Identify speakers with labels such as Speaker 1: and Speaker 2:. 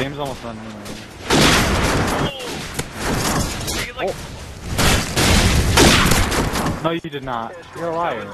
Speaker 1: game's almost done anyway.
Speaker 2: Oh.
Speaker 1: No, you did not. You're a liar.